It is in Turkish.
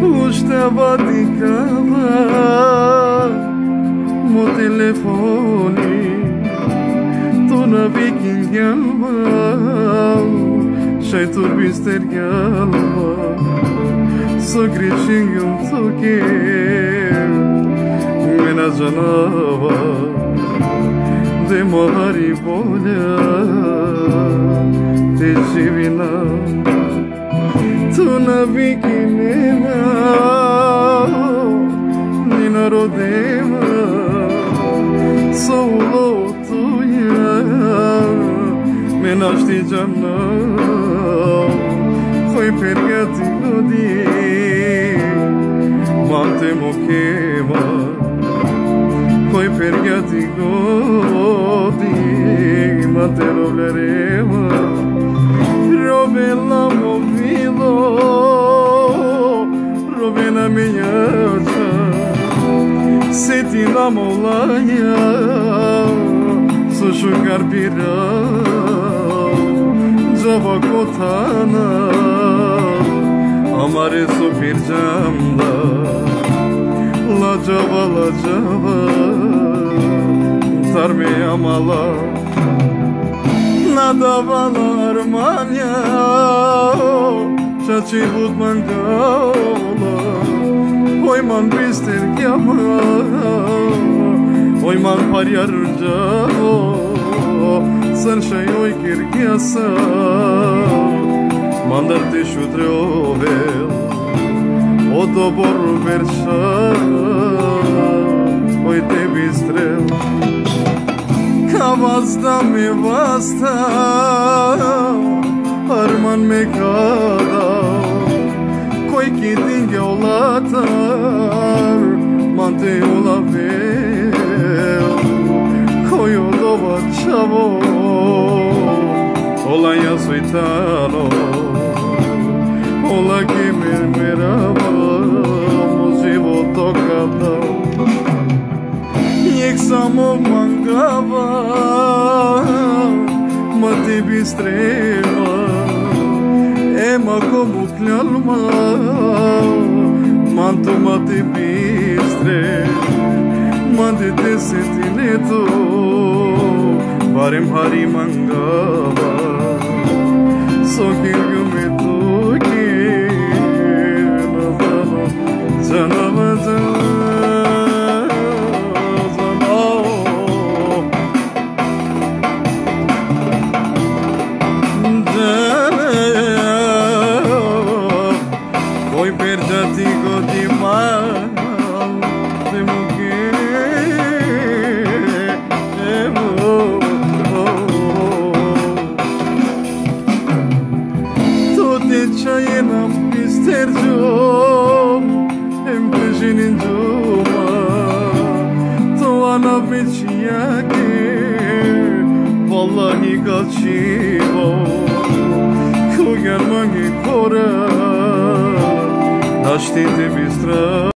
পুষ্টাবাদিকা mo telefoni Tuna vikin gelma Şey tur bister gelma So grişingim toki Mena janava De ನಬಿಕೆ ನಿನರು ದೇವ ಸೌಲೋತುಯ ಮೆನಷ್ಟಿ ಜನ foi pergati godi Mante mokema foi pergati godi Mante rolerema Seti na molaya Sušu karpira Java kotana Amare su pirjamda La java la java Tarme amala Nadavala armania Čači budman gaula Oj man bister gyama Oj man paryar javo Sen şey oj kirgyasa Mandar te shudrovel O dobor verša Oj te bistrel Kavazda mi vasta Arman me kada Koj ki dinge olatar Mante ola само мангава Ма ти би стрела Ема кому клялма Манто ма ти би стрела Мандите се ти нето Барем хари мангава Сокир гумет Voi perderti di mal de Tutti c'hai nam pistergiom Em peşinin cuma Tuana biçiyake Vallahi kaçivo Kugen mangi Nós te.